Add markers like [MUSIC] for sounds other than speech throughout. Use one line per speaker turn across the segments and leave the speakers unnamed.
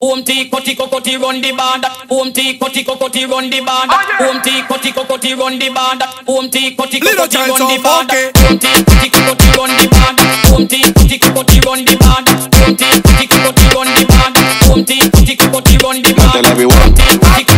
Home tea, cutty, cutty, run the band. Home tea, cutty, cutty, run the band. Oh, Home tea, cutty, cutty, run the band. Home tea, cutty,
Little
cutty,
child
run the
so
band.
funky.
Home tea, cutty, cutty, run the band. Home tea, cutty, cutty, run the band. Home tea, cutty, cutty, run the band. Home tea, cutty, cutty, run the band.
Tell everyone.
Home tea, cutty, cutty, run the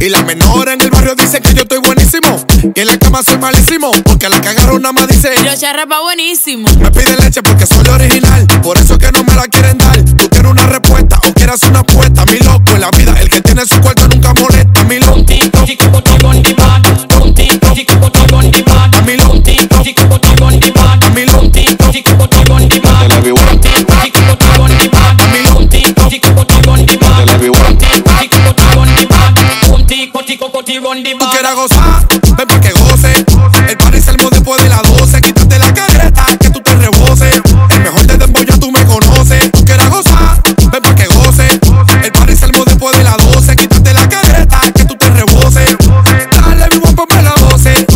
Y la menor en el barrio dice que yo estoy buenísimo. Y en la cama soy malísimo. Porque la cagaron nada más dice.
Yo charrapa buenísimo.
Me piden leche porque soy original. Por eso es que no me la quieren dar. Tú quieres una respuesta o quieres una apuesta. Mi loco en la vida, el que tiene su cuarto nunca molesta. Mi loco.
Home tea, cutty, cutty,
Tú quieras gozar, ven pa' que goce. El party se armó después de las 12. Quítate la careta, que tú te reboses. El mejor de dembow ya tú me conoces. Tú quieras gozar, ven pa' que goce. El party se armó después de las 12. Quítate la careta, que tú te reboses. Dale, mi guapo, ponme la voce.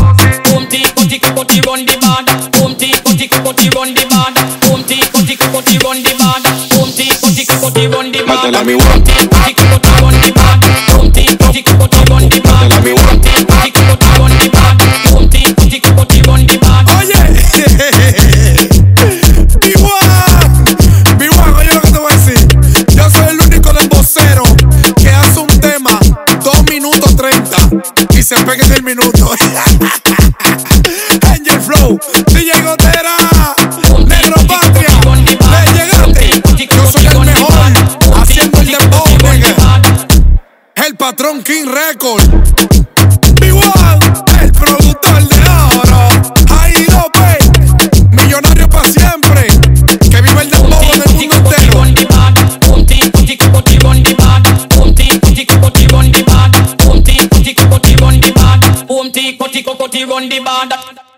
Home tea, cutty, cutty, run the band. Home tea, cutty, cutty, run the band. Home tea, cutty, cutty, run the band. Home tea, cutty, cutty, run the
everyone.
Home tea, cutty, cutty, run the band.
El minuto. [LAUGHS] Angel Flow, DJ Gotera, Negro Patria, le llegaste. Yo soy el mejor haciendo el dembow. El patrón King Record.
Run the band.